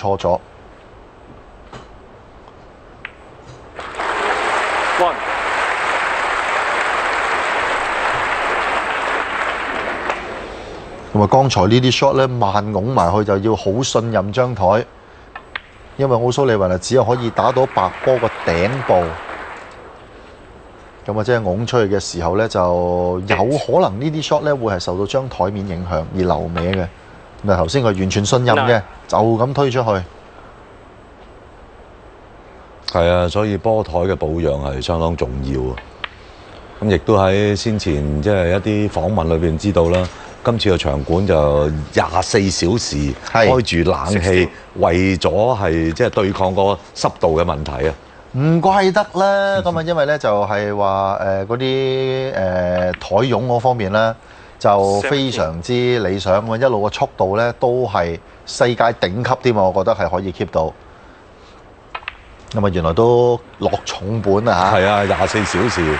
錯咗。咁啊，剛才呢啲 shot 咧慢拱埋去就要好信任張台，因為奧蘇利雲啊只係可以打到白波個頂部，咁啊即係拱出去嘅時候咧就有可能呢啲 shot 咧會係受到張台面影響而留歪嘅。咁啊頭先佢完全信任嘅，就咁推出去。係啊，所以波台嘅保養係相當重要啊。咁亦都喺先前即係一啲訪問裏邊知道啦。今次嘅場館就廿四小時係開住冷氣，為咗係即係對抗個濕度嘅問題啊。唔怪得啦，咁啊，因為咧就係話誒嗰啲誒台擁嗰方面咧就非常之理想啊，一路嘅速度咧都係世界頂級添啊，我覺得係可以 keep 到。咁啊，原來都落重本啊嚇！係啊，廿四小時。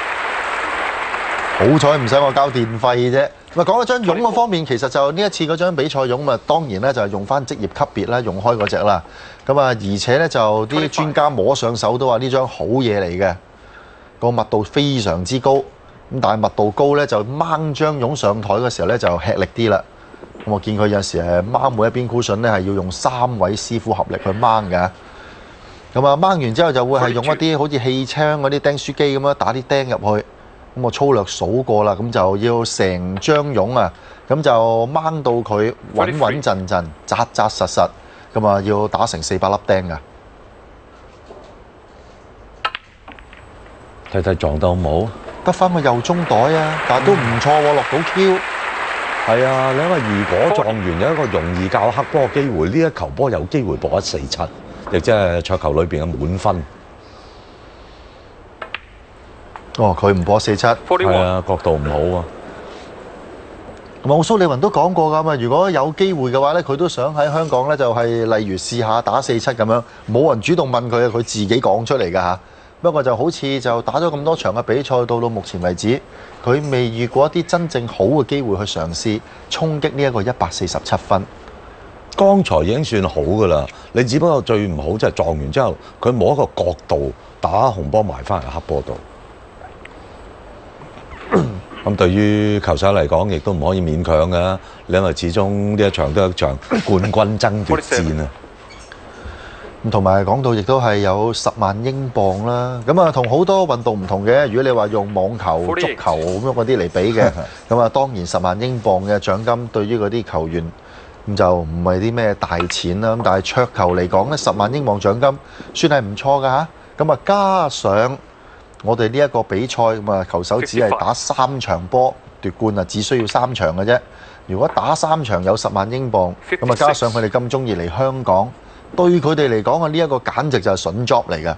好彩唔使我交電費啫。咁啊，講嗰張絨嗰方面，其實就呢一次嗰張比賽絨啊，當然咧就係用翻職業級別啦，用開嗰只啦。咁啊，而且咧就啲專家摸上手都話呢張好嘢嚟嘅，個密度非常之高。咁但係密度高咧，就掹張絨上台嘅時候咧就吃力啲啦。咁我見佢有時誒掹每一邊 cushion 咧係要用三位師傅合力去掹嘅。咁啊掹完之後就會係用一啲好似氣槍嗰啲釘書機咁樣打啲釘入去。咁我粗略數過啦，咁就要成張絨啊，咁就掹到佢穩穩陣陣、扎扎實實，咁啊要打成四百粒釘噶。睇睇撞到冇？得翻個右中袋啊，但係都唔錯喎，落到 Q。係啊，你因為如果狀元有一個容易教黑波嘅機會，呢一球波有機會博一四七，亦即係桌球裏邊嘅滿分。哦，佢唔博四七。係啊，角度唔好啊。同埋，奧蘇利雲都講過㗎嘛，如果有機會嘅話咧，佢都想喺香港咧就係例如試下打四七咁樣，冇人主動問佢啊，佢自己講出嚟㗎嚇。不過就好似就打咗咁多場嘅比賽，到到目前為止，佢未遇過一啲真正好嘅機會去嘗試衝擊呢一個一百四十七分。剛才已經算好㗎啦，你只不過最唔好就係撞完之後，佢冇一個角度打紅波埋翻嚟黑波度。咁對於球手嚟講，亦都唔可以勉強嘅，因為始終呢一場都係一場冠軍爭奪戰啊！咁同埋講到亦都係有十萬英鎊啦，咁啊同好多運動唔同嘅。如果你話用網球、足球咁樣嗰啲嚟比嘅，咁啊當然十萬英鎊嘅獎金對於嗰啲球員咁就唔係啲咩大錢啦。咁但係桌球嚟講咧，十萬英鎊獎金算係唔錯㗎嚇。咁啊加上我哋呢一個比賽咁啊，球手只係打三場波奪冠啊，只需要三場嘅啫。如果打三場有十萬英鎊，咁啊加上佢哋咁中意嚟香港。對佢哋嚟講啊，呢一個簡直就係筍 job 嚟嘅。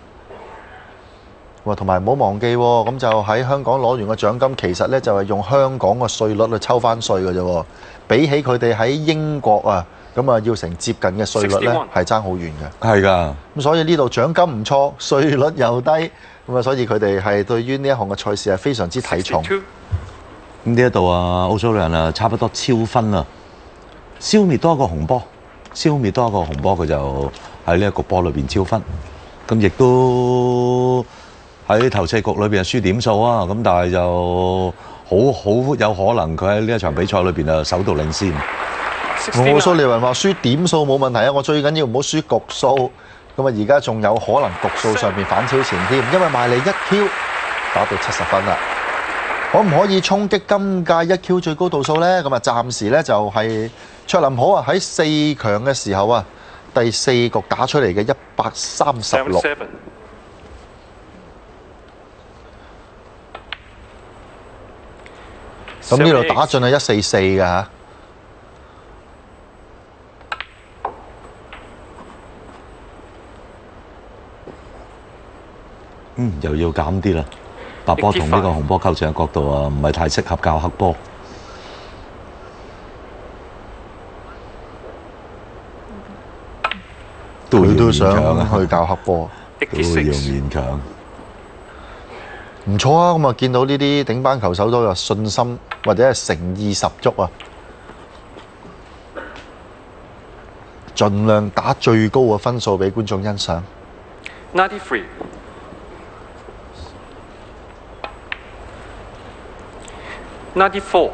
哇，同埋唔好忘記喎，咁就喺香港攞完個獎金，其實呢就係用香港個稅率去抽翻稅嘅啫。比起佢哋喺英國啊，咁啊要成接近嘅稅率呢，係爭好遠嘅。係㗎，咁所以呢度獎金唔錯，稅率又低，咁啊所以佢哋係對於呢一項嘅賽事係非常之睇重。咁呢一度啊，奧蘇利人啊，差不多超分啦，消滅多一個紅波，消滅多一個紅波，佢就喺呢一個波裏邊超分。咁亦都喺頭四局裏邊係輸點數啊，咁但係就好好有可能佢喺呢一場比賽裏邊啊首度領先。我蘇利文話輸點數冇問題啊，我最緊要唔好輸局數。咁啊，而家仲有可能局數上面反超前添，因為賣你一 Q 打到七十分啦。可唔可以衝擊今屆一 Q 最高度數呢？咁啊，暫時呢就係卓林普啊喺四強嘅時候啊，第四局打出嚟嘅一百三十六。咁呢度打進係一四四嘅嚇。嗯，又要減啲啦。白波同呢個紅波構成嘅角度啊，唔係太適合教黑波。佢都想去教黑波，都要勉強。唔錯啊！咁啊，見到呢啲頂班球手都有信心或者係誠意十足啊。盡量打最高嘅分數俾觀眾欣賞。93. 94.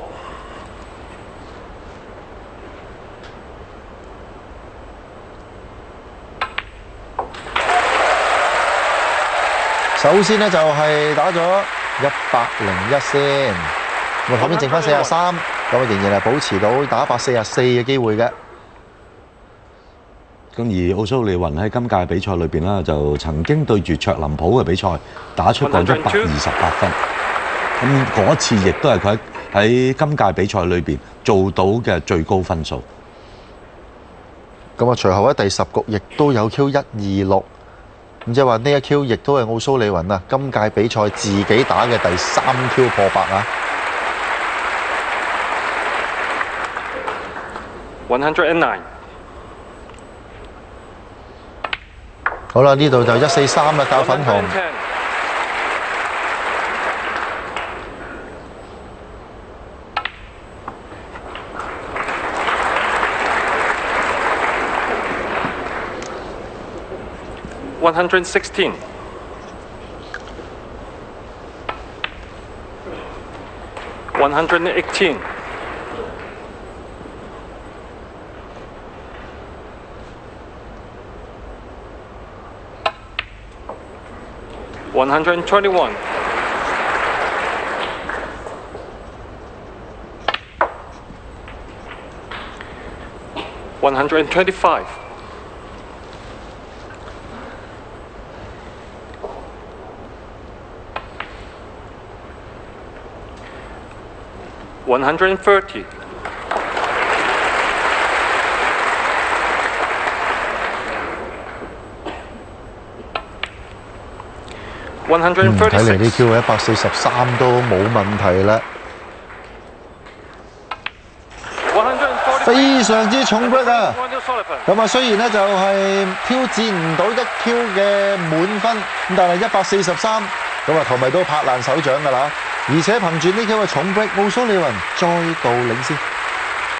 首先呢，就係打咗一百零一先，咁啊後面剩翻四十三，咁啊仍然係保持到打一百四十四嘅機會嘅。咁而奧蘇利雲喺今屆比賽裏邊啦，就曾經對住卓林普嘅比賽打出過一百二十八分。咁嗰次亦都係佢喺今屆比賽裏邊做到嘅最高分數。咁啊，隨後喺第十局亦都有 Q 一二六，咁即係話呢一 Q 亦都係奧蘇利雲啊，今屆比賽自己打嘅第三 Q 破百啊！one hundred nine 好啦，呢度就一四三啦，教粉紅。116. One hundred and eighteen, one hundred and twenty-one, one hundred and twenty-five. 130. 嗯，睇嚟呢 Q 一百四十三都冇問題啦，非常之重 break 啊！咁啊，雖然咧就係挑戰唔到一 Q 嘅滿分，咁但係一百四十三，咁啊球迷都拍爛手掌㗎啦，而且憑住呢幾位重 break，奧蘇利雲再度領先。